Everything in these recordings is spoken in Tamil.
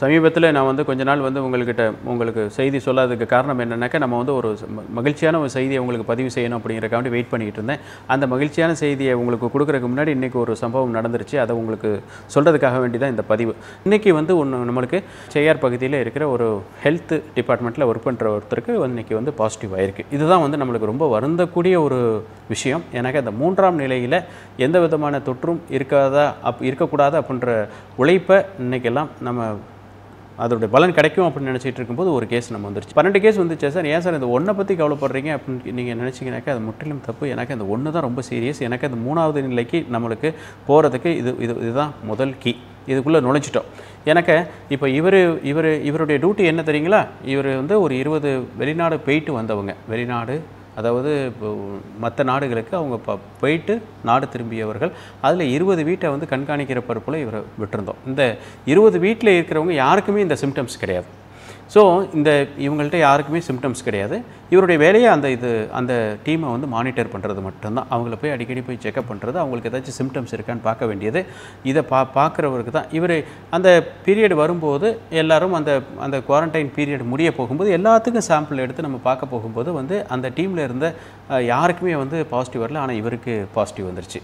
சமீபத்தில் நான் வந்து கொஞ்ச நாள் வந்து உங்கள்கிட்ட உங்களுக்கு செய்தி சொல்லாததுக்கு காரணம் என்னென்னாக்கா நம்ம வந்து ஒரு மகிழ்ச்சியான ஒரு செய்தியை உங்களுக்கு பதிவு செய்யணும் அப்படிங்கிறக்காண்டி வெயிட் பண்ணிக்கிட்டு இருந்தேன். அந்த மகிழ்ச்சியான செய்தியை உங்களுக்கு கொடுக்குறதுக்கு முன்னாடி இன்றைக்கி ஒரு சம்பவம் நடந்துருச்சு. அதை உங்களுக்கு சொல்கிறதுக்காக வேண்டி தான் இந்த பதிவு. இன்றைக்கி வந்து ஒன்று நம்மளுக்கு செய்யார் பகுதியில் இருக்கிற ஒரு ஹெல்த் டிபார்ட்மெண்ட்டில் ஒர்க் பண்ணுற ஒருத்தருக்கு இன்றைக்கி வந்து பாசிட்டிவ் ஆயிருக்கு. இதுதான் வந்து நம்மளுக்கு ரொம்ப வருந்தக்கூடிய ஒரு விஷயம். எனக்கு அந்த மூன்றாம் நிலையில் எந்த விதமான தொற்றும் இருக்காதா அப் இருக்கக்கூடாது அப்படின்ற உழைப்பை இன்னைக்கெல்லாம் நம்ம அதோடைய பலன் கிடைக்கும் அப்படின்னு நினச்சிட்டு இருக்கும்போது ஒரு கேஸ் நம்ம வந்துருச்சு. பன்னெண்டு கேஸ் வந்துச்சு சார். ஏன் சார் இந்த ஒன்றை பற்றி கவலைப்படுறீங்க அப்படின்னு நீங்கள் நினச்சிங்கனாக்கா அது முற்றிலும் தப்பு. எனக்கு அந்த ஒன்று தான் ரொம்ப சீரியஸ் எனக்கு அந்த மூணாவது நிலைக்கு நம்மளுக்கு போகிறதுக்கு இது இது இதுதான் முதல் கீ இதுக்குள்ளே நுழைச்சிட்டோம் எனக்கு இப்போ இவர் இவர் இவருடைய டியூட்டி என்ன தெரியுங்களா? இவர் வந்து ஒரு இருபது வெளிநாடு போயிட்டு வந்தவங்க. வெளிநாடு அதாவது மற்ற நாடுகளுக்கு அவங்க ப போயிட்டு நாடு திரும்பியவர்கள் அதில் இருபது வீட்டை வந்து கண்காணிக்கிற பொறுப்பில் இவரை விட்டுருந்தோம். இந்த இருபது வீட்டில் இருக்கிறவங்க யாருக்குமே இந்த சிம்டம்ஸ் கிடையாது. ஸோ இந்த இவங்கள்ட்ட யாருக்குமே சிம்டம்ஸ் கிடையாது. இவருடைய வேலையை அந்த இது அந்த டீமை வந்து மானிட்டர் பண்ணுறது மட்டும்தான். அவங்கள போய் அடிக்கடி போய் செக்அப் பண்ணுறது அவங்களுக்கு ஏதாச்சும் சிம்டம்ஸ் இருக்கான்னு பார்க்க வேண்டியது. இதை பா பார்க்குறவருக்கு தான். இவர் அந்த பீரியட் வரும்போது எல்லோரும் அந்த அந்த குவாரண்டைன் பீரியட் முடிய போகும்போது எல்லாத்துக்கும் சாம்பிள் எடுத்து நம்ம பார்க்க போகும்போது வந்து அந்த டீமில் இருந்த யாருக்குமே வந்து பாசிட்டிவ் வரல. ஆனால் இவருக்கு பாசிட்டிவ் வந்துருச்சு.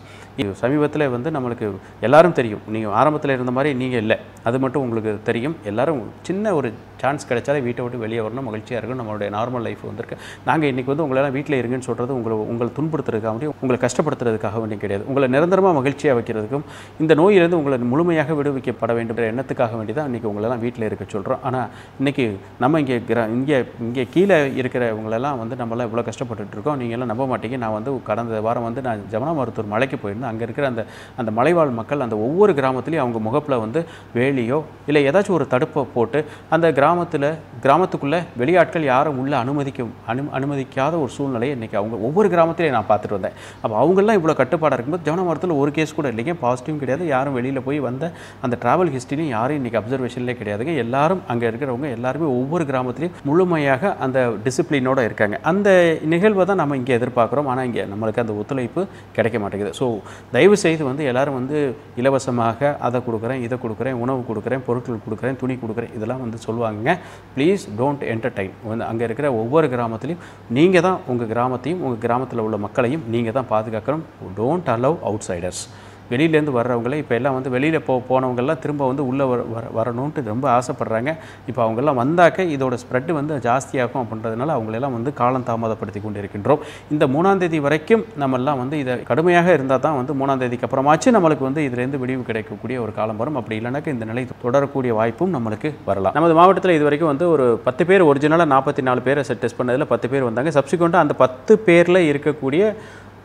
சமீபத்தில் வந்து நம்மளுக்கு எல்லாரும் தெரியும். நீங்கள் ஆரம்பத்தில் இருந்த மாதிரி நீங்கள் இல்லை. அது மட்டும் உங்களுக்கு தெரியும். எல்லாரும் சின்ன ஒரு சான்ஸ் கிடைச்சாலே வீட்டை விட்டு வெளியே வரணும். மகிழ்ச்சியாக இருக்கும் நம்மளுடைய நார்மல் லைஃப் வந்திருக்கு. நாங்கள் இன்றைக்கி வந்து உங்களெல்லாம் வீட்டில் இருங்கன்னு சொல்கிறது உங்களை உங்களை துன்புறுத்துறதுக்காக வேண்டியும் உங்களை கஷ்டப்படுத்துறதுக்காக வேண்டியும் கிடையாது. உங்களை நிரந்தரமாக மகிழ்ச்சியாக வைக்கிறதுக்கும் இந்த நோயிலிருந்து உங்களை முழுமையாக விடுவிக்கப்பட வேண்டும் என்ற எண்ணத்துக்காக வேண்டி தான் இன்றைக்கி உங்களெல்லாம் வீட்டில் இருக்க சொல்கிறோம் ஆனால் இன்றைக்கி நம்ம இங்கே கிர இங்கே இங்கே கீழே இருக்கிறவங்களெல்லாம் வந்து நம்மளாம் இவ்வளோ கஷ்டப்பட்டுட்டு இருக்கோம். நம்ப மாட்டீங்க. நான் வந்து கடந்த வாரம் வந்து நான் ஜமனா மருத்துவர் மலைக்கு போயிருந்தேன். அங்கே இருக்கிற அந்த அந்த மலைவாழ் மக்கள் அந்த ஒவ்வொரு கிராமத்துலேயும் அவங்க முகப்பில் வந்து வேலியோ இல்லை ஏதாச்சும் ஒரு தடுப்பை போட்டு அந்த கிராமத்தில் கிராமத்துக்குள்ளே வெளியாட்கள் யாரும் உள்ளே அனுமதிக்க அனு அனுமதிக்காத ஒரு சூழ்நிலையை இன்றைக்கி அவங்க ஒவ்வொரு கிராமத்திலையும் நான் பார்த்துட்டு வந்தேன். அப்போ அவங்கெல்லாம் இவ்வளோ கட்டுப்பாடாக இருக்கும்போது ஜவன மரத்தில் ஒரு கேஸ் கூட இல்லைங்க. பாசிட்டிவும் கிடையாது. யாரும் வெளியில் போய் வந்த அந்த ட்ராவல் ஹிஸ்ட்ரிலையும் யாரும் இன்றைக்கி அப்சர்வேஷன்லேயே கிடையாதுங்க. எல்லாரும் அங்கே இருக்கிறவங்க எல்லாருமே ஒவ்வொரு கிராமத்துலையும் முழுமையாக அந்த டிசிப்ளினோடு இருக்காங்க. அந்த நிகழ்வை தான் நம்ம இங்கே எதிர்பார்க்குறோம். ஆனால் இங்கே நம்மளுக்கு அந்த ஒத்துழைப்பு கிடைக்க மாட்டேங்குது. ஸோ தயவு செய்து வந்து எல்லாரும் வந்து இலவசமாக அதை கொடுக்குறேன் இதை கொடுக்குறேன் உணவு கொடுக்குறேன் பொருட்கள் கொடுக்குறேன் துணி கொடுக்குறேன் இதெல்லாம் வந்து சொல்லுவாங்க ப்ளீஸ் டோன்ட் என்டர்டைன் வந்து அங்கே இருக்கிற ஒவ்வொரு கிராமத்துலையும் நீங்கள் தான் உங்கள் கிராமத்தையும் உங்கள் கிராமத்தில் உள்ள மக்களையும் நீங்கள் தான் பாதுகாக்கணும். டோன்ட் அலவ் அவுட் சைடர்ஸ் வெளியிலேருந்து வர்றவங்களே இப்போ எல்லாம் வந்து வெளியில் போ போனவங்கெல்லாம் திரும்ப வந்து உள்ளே வர வர- வரணுன்ட்டு ரொம்ப ஆசைப்பட்றாங்க. இப்போ அவங்கெல்லாம் வந்தாக்க இதோட ஸ்ப்ரெட் வந்து ஜாஸ்தியாகும் அப்படின்றதுனால அவங்களெல்லாம் வந்து காலம் தாமதப்படுத்தி கொண்டு இருக்கின்றோம் இந்த மூணாந்தேதி வரைக்கும் நம்மெல்லாம் வந்து இதை கடுமையாக இருந்தால் தான் வந்து மூணாந்தேதிக்கு அப்புறமாச்சு நம்மளுக்கு வந்து இதுலேருந்து விடிவு கிடைக்கக்கூடிய ஒரு காலம் வரும். அப்படி இல்லைனாக்க இந்த நிலை தொடரக்கூடிய வாய்ப்பும் நம்மளுக்கு வரலாம். நமது மாவட்டத்தில் இது வரைக்கும் வந்து ஒரு பத்து பேர் ஒரிஜினலாக நாற்பத்தி நாலு பேரை டெஸ்ட் பண்ணதில் பத்து பேர் வந்தாங்க. சப்சிக்வெண்ட்டாக அந்த பத்து பேரில் இருக்கக்கூடிய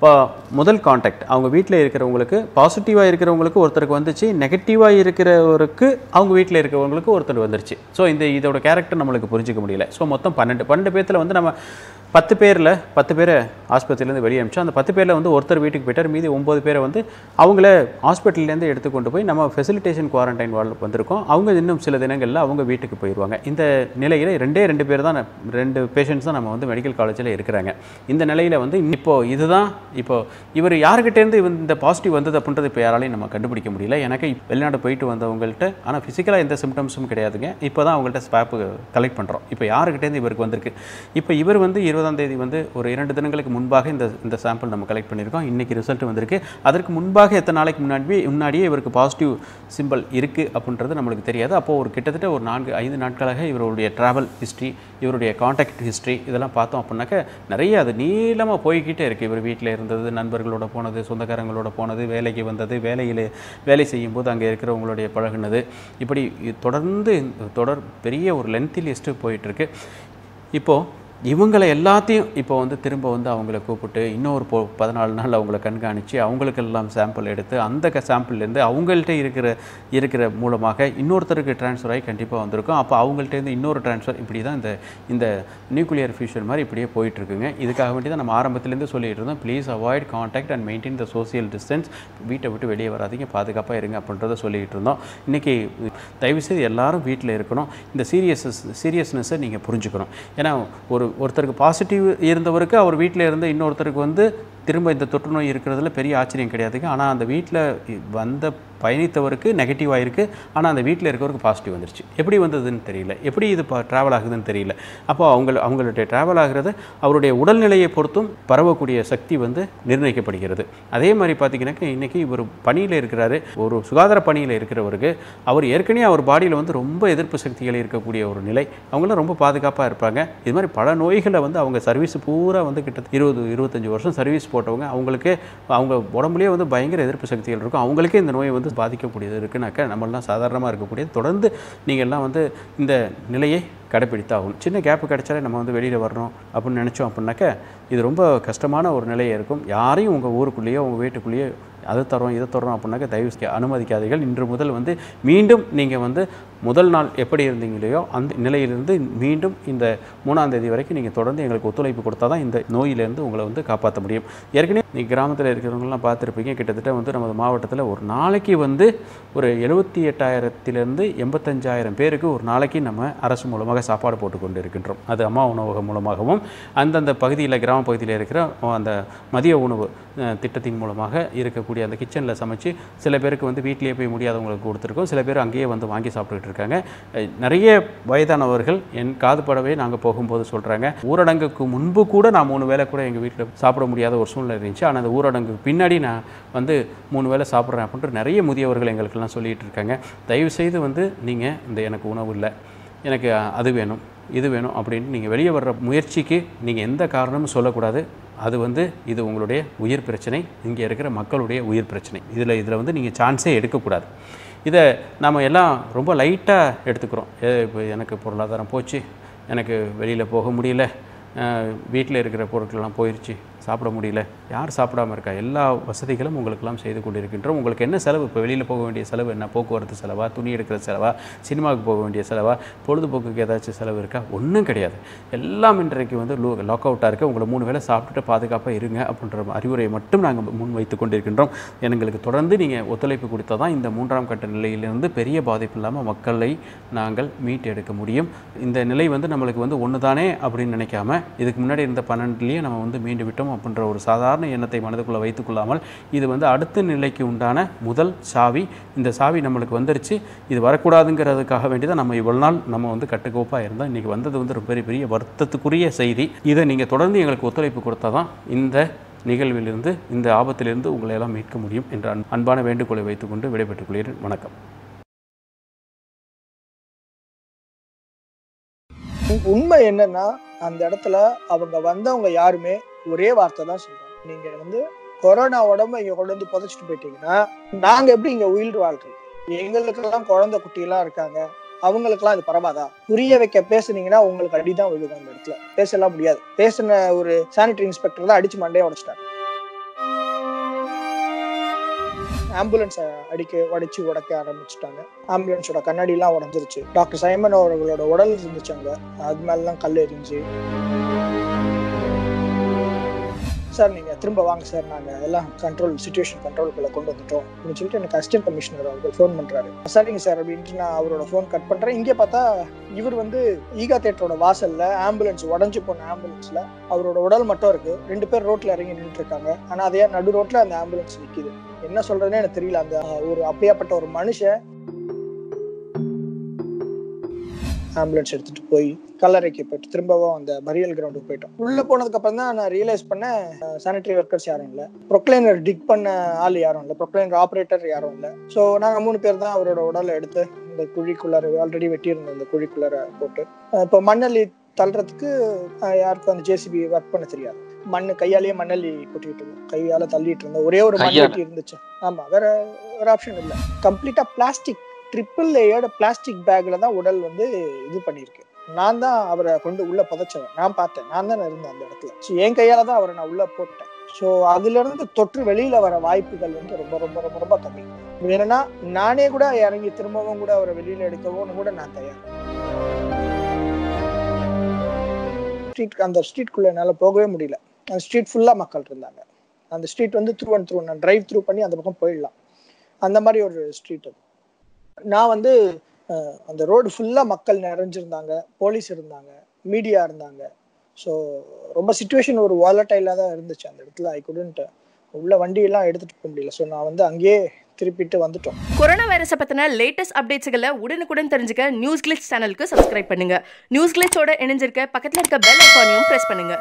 இப்போ முதல் காண்டாக்ட் அவங்க வீட்டில் இருக்கிறவங்களுக்கு பாசிட்டிவாக இருக்கிறவங்களுக்கு ஒருத்தருக்கு வந்துச்சு நெகட்டிவாக இருக்கிறவருக்கு அவங்க வீட்டில் இருக்கிறவங்களுக்கு ஒருத்தர் வந்துருச்சு. ஸோ இந்த இதோட கேரக்டர் நம்மளுக்கு புரிஞ்சிக்க முடியல. ஸோ மொத்தம் பன்னெண்டு பன்னெண்டு பேர்த்தில் வந்து நம்ம பத்து பேரில் பத்து பேரை ஆஸ்பத்திரியிலேருந்து வெளியே அனுப்பிச்சோம் அந்த பத்து பேரில் வந்து ஒருத்தர் வீட்டுக்கு போயிட்டார். மீதி ஒம்பது பேரை வந்து அவங்கள ஹாஸ்பிட்டல்லேருந்து எடுத்துக்கொண்டு போய் நம்ம ஃபெசிலிட்டேஷன் குவாரண்டைன் வார்டு வந்திருக்கோம். அவங்க இன்னும் சில தினங்களில் அவங்க வீட்டுக்கு போயிடுவாங்க இந்த நிலையில் ரெண்டே ரெண்டு பேர் தான் ரெண்டு பேஷண்ட்ஸ் தான் நம்ம வந்து மெடிக்கல் காலேஜில் இருக்கிறாங்க. இந்த நிலையில் வந்து இப்போது இதுதான் இப்போது இவர் யாருக்கிட்டேருந்து இந்த பாசிட்டிவ் வந்தது அப்படின்றது இப்போ யாராலையும் நம்ம கண்டுபிடிக்க முடியல. எனக்கு வெளிநாடு போயிட்டு வந்தவங்கள்ட்ட ஆனால் ஃபிசிக்கலாக எந்த சிம்டம்ஸும் கிடையாதுங்க. இப்போ தான் அவங்கள்ட்ட ஸ்வாப்பு கலெக்ட் பண்ணுறோம் இப்போ யாருக்கிட்டேருந்து இவருக்கு வந்திருக்கு? இப்போ இவர் வந்து இருபதாம் தேதி வந்து ஒரு இரண்டு தினங்களுக்கு முன்பாக இந்த இந்த சாம்பிள் நம்ம கலெக்ட் பண்ணியிருக்கோம். இன்றைக்கி ரிசல்ட் வந்திருக்கு. அதற்கு முன்பாக எத்தனை நாளைக்கு முன்னாடி முன்னாடியே இவருக்கு பாசிட்டிவ் சிம்பிள் இருக்குது அப்படின்றது நம்மளுக்கு தெரியாது. அப்போது ஒரு கிட்டத்தட்ட ஒரு நான்கு ஐந்து நாட்களாக இவருடைய ட்ராவல் ஹிஸ்ட்ரி இவருடைய காண்டாக்ட் ஹிஸ்ட்ரி இதெல்லாம் பார்த்தோம் அப்படின்னாக்க நிறைய அது நீளமாக போய்கிட்டே இருக்குது இவர் வீட்டில் இருந்தது நண்பர்களோட போனது சொந்தக்காரங்களோட போனது வேலைக்கு வந்தது வேலையில் வேலை செய்யும்போது அங்கே இருக்கிறவங்களுடைய பழகுனது. இப்படி தொடர்ந்து தொடர் பெரிய ஒரு லென்த்தி லிஸ்ட்டு போயிட்டுருக்கு இப்போது இவங்களை எல்லாத்தையும் இப்போ வந்து திரும்ப வந்து அவங்கள கூப்பிட்டு இன்னொரு போ பதினாலு நாள் அவங்கள கண்காணித்து அவங்களுக்கெல்லாம் சாம்பிள் எடுத்து அந்த க சாம்பிள்லேருந்து அவங்கள்ட்ட இருக்கிற இருக்கிற மூலமாக இன்னொருத்தருக்கு ட்ரான்ஸ்ஃபர் ஆகி கண்டிப்பாக வந்திருக்கும். அப்போ அவங்கள்ட்டேருந்து இன்னொரு ட்ரான்ஸ்ஃபர் இப்படி தான் இந்த இந்த நியூக்ளியர் ஃபியூஷன் மாதிரி இப்படியே போயிட்டுருக்குங்க. இதுக்காக வேண்டி தான் நம்ம ஆரம்பத்துலேருந்து சொல்லிட்டு இருந்தோம் please avoid contact and maintain the social distance வீட்டை விட்டு வெளியே வராதீங்க. பாதுகாப்பாக இருங்க அப்படின்றத சொல்லிகிட்டு இருந்தோம் இன்றைக்கி தயவுசெய்து எல்லாரும் வீட்டில் இருக்கணும். இந்த சீரியஸ் சீரியஸ்னஸை நீங்கள் புரிஞ்சுக்கணும். ஏன்னா ஒரு ஒருத்தருக்கு பாசிட்டிவ் இருந்தவருக்கு அவர் வீட்டில் இருந்து இன்னொருத்தருக்கு வந்து திரும்ப இந்த தொற்று நோய் இருக்கிறதுல பெரிய ஆச்சரியம் கிடையாதுங்க. ஆனால் அந்த வீட்டில் வந்த பயணித்தவருக்கு நெகட்டிவ் ஆகிருக்கு ஆனால் அந்த வீட்டில் இருக்கவருக்கு பாசிட்டிவ் வந்துருச்சு. எப்படி வந்ததுன்னு தெரியல. எப்படி இது ட்ராவல் ஆகுதுன்னு தெரியல. அப்போ அவங்க அவங்களுடைய ட்ராவல் ஆகிறது அவருடைய உடல்நிலையை பொறுத்தும் பரவக்கூடிய சக்தி வந்து நிர்ணயிக்கப்படுகிறது. அதே மாதிரி பார்த்தீங்கன்னாக்கா இன்றைக்கி இவர் பணியில் இருக்கிறாரு. ஒரு சுகாதார பணியில் இருக்கிறவருக்கு அவர் ஏற்கனவே அவர் பாடியில் வந்து ரொம்ப எதிர்ப்பு சக்திகள் இருக்கக்கூடிய ஒரு நிலை. அவங்களாம் ரொம்ப பாதுகாப்பாக இருப்பாங்க. இது மாதிரி பல நோய்களை வந்து அவங்க சர்வீஸ் பூரா வந்து கிட்ட இருபது இருபத்தஞ்சி வருஷம் சர்வீஸ் போட்டவங்க அவங்களுக்கு அவங்க உடம்புலேயே வந்து பயங்கர எதிர்ப்பு சக்திகள் இருக்கும். அவங்களுக்கே இந்த நோய் வந்து பாதிக்கக்கூடியது இருக்குனாக்கா நம்மளாம் சாதாரணமாக இருக்கக்கூடியது தொடர்ந்து நீங்கள் எல்லாம் வந்து இந்த நிலையை கடைப்பிடித்தாகும் சின்ன கேப்பு கிடைச்சாலே நம்ம வந்து வெளியில் வரணும் அப்படின்னு நினச்சோம் அப்படின்னாக்க இது ரொம்ப கஷ்டமான ஒரு நிலையை இருக்கும். யாரையும் உங்கள் ஊருக்குள்ளேயோ உங்கள் வீட்டுக்குள்ளேயோ அதை தரோம் இதை தரோம் அப்படின்னாக்க தயவு அனுமதிக்காதீர்கள். இன்று முதல் வந்து மீண்டும் நீங்கள் வந்து முதல் நாள் எப்படி இருந்தீங்களோ அந்த நிலையிலிருந்து மீண்டும் இந்த மூணாம் தேதி வரைக்கும் நீங்கள் தொடர்ந்து எங்களுக்கு ஒத்துழைப்பு கொடுத்தா தான் இந்த நோயிலிருந்து உங்களை வந்து காப்பாற்ற முடியும். ஏற்கனவே நீ கிராமத்தில் இருக்கிறவங்கலாம் பார்த்துருப்பீங்க. கிட்டத்தட்ட வந்து நமது மாவட்டத்தில் ஒரு நாளைக்கு வந்து ஒரு எழுபத்தி எட்டாயிரத்திலேருந்து எண்பத்தஞ்சாயிரம் பேருக்கு ஒரு நாளைக்கு நம்ம அரசு மூலமாக சாப்பாடு போட்டு கொண்டு இருக்கின்றோம் அது அம்மா உணவகம் மூலமாகவும் அந்தந்த பகுதியில் கிராம பகுதியில் இருக்கிற அந்த மதிய உணவு திட்டத்தின் மூலமாக இருக்கக்கூடிய அந்த கிச்சனில் சமைச்சு சில பேருக்கு வந்து வீட்டிலேயே போய் முடியாதவங்களுக்கு கொடுத்துருக்கோம். சில பேர் அங்கேயே வந்து வாங்கி சாப்பிட்டுக்கிட்டு இருக்காங்க. நிறைய வயதானவர்கள் என் காது படவே நாங்கள் போகும்போது சொல்கிறாங்க ஊரடங்குக்கு முன்பு கூட நான் மூணு வேளை கூட எங்கள் வீட்டில் சாப்பிட முடியாத ஒரு சூழ்நிலை இருந்துச்சு. ஆனால் அந்த ஊரடங்கு பின்னாடி நான் வந்து மூணு வேளை சாப்பிட்றேன் அப்படின்ட்டு நிறைய முதியவர்கள் எங்களுக்கெல்லாம் சொல்லிகிட்டு இருக்காங்க. தயவுசெய்து வந்து நீங்கள் இந்த எனக்கு உணவு இல்லை. எனக்கு அது வேணும் இது வேணும் அப்படின்னு நீங்கள் வெளியே வர்ற முயற்சிக்கு நீங்கள் எந்த காரணமும் சொல்லக்கூடாது. அது வந்து இது உங்களுடைய உயிர் பிரச்சனை இங்கே இருக்கிற மக்களுடைய உயிர் பிரச்சனை. இதில் இதில் வந்து நீங்கள் சான்ஸே எடுக்கக்கூடாது. இதை நம்ம எல்லாம் ரொம்ப லைட்டாக எடுத்துக்கிறோம். இப்போ எனக்கு பொருளாதாரம் போச்சு எனக்கு வெளியில் போக முடியல வீட்டில் இருக்கிற பொருட்கள்லாம் போயிடுச்சு சாப்பிட முடியல. யார் சாப்பிடாம இருக்கா? எல்லா வசதிகளும் உங்களுக்கெல்லாம் செய்து கொண்டிருக்கின்றோம். உங்களுக்கு என்ன செலவு? இப்போ வெளியில் போக வேண்டிய செலவு என்ன? போக்குவரத்து செலவா? துணி எடுக்கிற செலவா? சினிமாவுக்கு போக வேண்டிய செலவா? பொழுதுபோக்குக்கு ஏதாச்சும் செலவு இருக்கா? ஒன்றும் கிடையாது. எல்லாம் இன்றைக்கு வந்து லோ லாக் அவுட்டாக இருக்குது உங்களை மூணு வேளை சாப்பிட்டுட்டு பாதுகாப்பாக இருங்க அப்படின்ற அறிவுரையை மட்டும் நாங்கள் முன் வைத்து கொண்டிருக்கின்றோம். எங்களுக்கு தொடர்ந்து நீங்கள் ஒத்துழைப்பு கொடுத்தா தான் இந்த மூன்றாம் கட்ட நிலையிலிருந்து பெரிய பாதிப்பு இல்லாமல் மக்களை நாங்கள் மீட்டெடுக்க முடியும். இந்த நிலை வந்து நம்மளுக்கு வந்து ஒன்று தானே அப்படின்னு நினைக்காம இதுக்கு முன்னாடி இருந்த பன்னெண்டுலேயே நம்ம வந்து மீண்டு விட்டோம். அப்படின்ற ஒரு சாதாரண எண்ணத்தை மனதுக்குள்ளே வைத்துக்கொள்ளாமல் இது வந்து அடுத்த நிலைக்கு உண்டான முதல் சாவி. இந்த சாவி நம்மளுக்கு வந்துருச்சு. இது வரக்கூடாதுங்கிறதுக்காக வேண்டி தான் நம்ம இவ்வளவு நாள் நம்ம வந்து கட்டுக்கோப்பாக இருந்தோம். இன்றைக்கி வந்தது வந்து ஒரு பெரிய பெரிய வருத்தத்துக்குரிய செய்தி. இதை நீங்கள் தொடர்ந்து எங்களுக்கு ஒத்துழைப்பு கொடுத்தா தான் இந்த நிகழ்விலிருந்து இந்த ஆபத்திலிருந்து உங்களை எல்லாம் மீட்க முடியும் என்ற அன்பான வேண்டுகோளை வைத்துக்கொண்டு விடைபெற்றுக் கொள்கிறேன். வணக்கம். உண்மை என்னன்னா அந்த இடத்துல அவங்க வந்தவங்க யாருமே ஒரே வார்த்தை தான் சொல்றாங்க. நீங்க வந்து கொரோனா உடம்ப இங்க கொண்டு வந்து புதைச்சிட்டு போயிட்டீங்கன்னா நாங்க எப்படி இங்க உயிர் வாழ்றது? எங்களுக்கெல்லாம் குழந்தை குட்டி எல்லாம் இருக்காங்க. அவங்களுக்கெல்லாம் இது பரவாதா? புரிய வைக்க பேசுனீங்கன்னா உங்களுக்கு அடிதான் விழுகும் அந்த இடத்துல. பேசலாம் முடியாது. பேசின ஒரு சானிட்டரி இன்ஸ்பெக்டர் தான் அடிச்சு மண்டையை உடைச்சிட்டாங்க ஆம்புலன்ஸை அடிக்க உடைச்சு உடைக்க ஆரம்பிச்சுட்டாங்க. ஆம்புலன்ஸோட கண்ணாடிலாம் உடஞ்சிருச்சு. டாக்டர் சைமன் அவர்களோட உடல் இருந்துச்சு அங்கே. அது மேலாம் கல் எரிஞ்சு. சார் நீங்கள் திரும்ப வாங்க சார் நாங்கள் எல்லாம் கண்ட்ரோல் சுச்சுவேஷன் கண்ட்ரோலுக்குள்ள கொண்டு வந்துட்டோம். அப்படின்னு சொல்லிட்டு எனக்கு அசிஸ்டன்ட் கமிஷனர் அவர்கள் ஃபோன் பண்ணுறாரு சரிங்க சார் அப்படின்ட்டு நான் அவரோட ஃபோன் கட் பண்ணுறேன் இங்கே பார்த்தா இவர் வந்து ஈகா தேட்டரோட வாசலில் ஆம்புலன்ஸ் உடஞ்சி போன ஆம்புலன்ஸில் அவரோட உடல் மட்டும் இருக்கு. ரெண்டு பேர் ரோட்டில் இறங்கி நின்றுட்டு இருக்காங்க. ஆனா அதே நடு ரோட்டில் அந்த ஆம்புலன்ஸ் நிற்கிது என்ன சொல்கிறதுனே எனக்கு தெரியல. அந்த ஒரு அப்படியாப்பட்ட ஒரு மனுஷன் ஆம்புலன்ஸ் எடுத்துட்டு போய் கல்லறைக்கு போயிட்டு திரும்பவும் அந்த பரியல் கிரவுண்டுக்கு போயிட்டோம். உள்ள போனதுக்கு அப்புறம் தான் நான் ரியலைஸ் பண்ணேன் சானிட்டரி ஒர்க்கர்ஸ் யாரும் இல்லை. ப்ரொக்ளைனர் டிக் பண்ண ஆள் யாரும் இல்லை. ப்ரொக்ளைனர் ஆப்ரேட்டர் யாரும் இல்லை. ஸோ நாங்கள் மூணு பேர் தான் அவரோட உடலை எடுத்து இந்த குழிக்குள்ளார ஆல்ரெடி வெட்டியிருந்த இந்த குழிக்குள்ளார போட்டு இப்போ மண்ணள்ளி தள்ளுறதுக்கு யாருக்கும் அந்த ஜேசிபி ஒர்க் பண்ண தெரியாது. மண்ணு கையாலேயே மண்ணள்ளி கொட்டிட்டு இருந்தோம். கையால தள்ளிட்டு இருந்தோம். ஒரே ஒரு? மண்ணட்டி இருந்துச்சு. ஆமா வேற வேற ஆப்ஷன் இல்லை. கம்ப்ளீட்டா பிளாஸ்டிக் ட்ரிப்பிள் லேயர்டு பிளாஸ்டிக் பேக்ல தான் உடல் வந்து இது பண்ணியிருக்கு. நான் தான் அவரை கொண்டு உள்ள புதைச்சவன். நான் பார்த்தேன். நான் தான் இருந்தேன் அந்த இடத்துல. ஸோ என் கையால தான் அவரை நான் உள்ள போட்டேன். ஸோ அதுல இருந்து தொற்று வெளியில வர வாய்ப்புகள் வந்து ரொம்ப ரொம்ப ரொம்ப ரொம்ப கம்மி. வேணும்னா நானே கூட இறங்கி திரும்பவும் கூட அவரை வெளியில எடுக்கவும் கூட நான் தயார். ஸ்ட்ரீட் அந்த ஸ்ட்ரீட்குள்ள என்னால் போகவே முடியல. அந்த ஸ்ட்ரீட் ஃபுல்லாக மக்கள் இருந்தாங்க. அந்த ஸ்ட்ரீட் வந்து த்ரூ அண்ட் த்ரூ நான் டிரைவ் த்ரூ பண்ணி அந்த பக்கம் போயிடலாம். அந்த மாதிரி ஒரு ஸ்ட்ரீட் அது. நான் வந்து அந்த ரோடு ஃபுல்லா மக்கள் நிறைஞ்சிருந்தாங்க போலீஸ் இருந்தாங்க மீடியா இருந்தாங்க. ஸோ ரொம்ப சுச்சுவேஷன் ஒரு வாலட்டைலாக தான் இருந்துச்சு அந்த இடத்துல. ஐ குடன்ட் உள்ள வண்டியெல்லாம் எடுத்துட்டு போக முடியல. ஸோ நான் வந்து அங்கேயே திருப்பிட்டு வந்துட்டோம். கொரோனா வைரஸை பற்றின லேட்டஸ்ட் அப்டேட்ஸ்களை உடனுக்குடன் தெரிஞ்சுக்க நியூஸ் கிளிச் சேனலுக்கு சப்ஸ்கிரைப் பண்ணுங்க. நியூஸ் கிளிச்சோட இணைஞ்சிருக்க பக்கத்தில் இருக்க பெல் ஐக்கானையும் ப்ரெஸ் பண்ணுங்க.